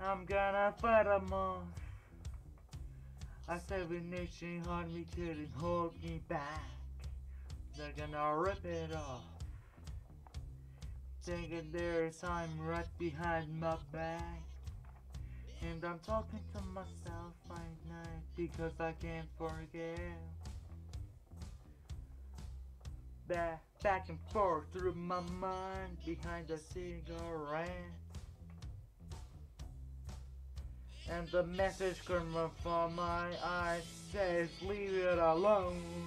I'm gonna fight them off. I said seven nation army couldn't hold me back. They're gonna rip it off. Thinking there's time right behind my back. And I'm talking to myself right now because I can't forget. Back, back and forth through my mind behind the cigarette. And the message coming from my eyes says, leave it alone.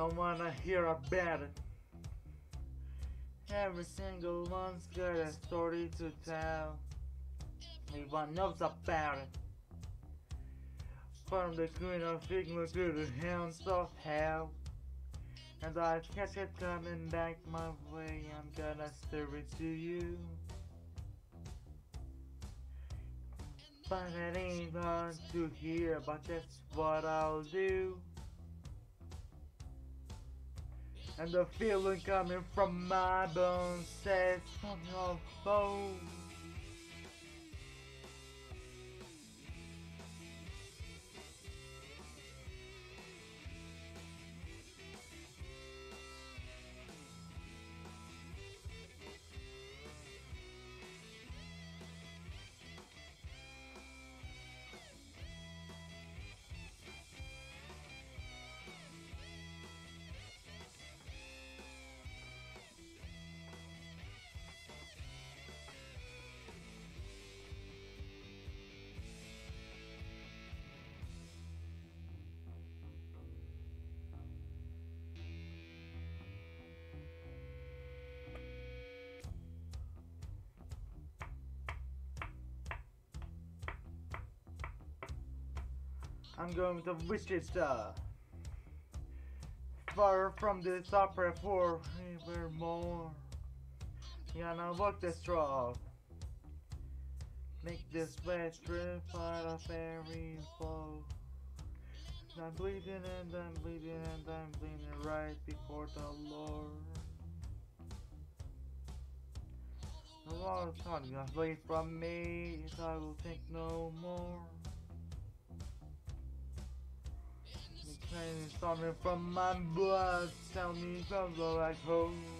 Don't wanna hear about it. Every single one's got a story to tell. Everyone knows about it. From the queen of Figma to the hounds of hell. And I catch it coming back my way, I'm gonna stir it to you. But it ain't hard to hear, but that's what I'll do. And the feeling coming from my bones says from your phone. I'm going to Wichita. Far from this opera forevermore. Gonna walk the straw. Make this west trip out of every flow. I'm bleeding and I'm bleeding and I'm bleeding right before the Lord. The Lord's not gonna away from me, so I will think no more. Pain is from my blood, tell me to go back home.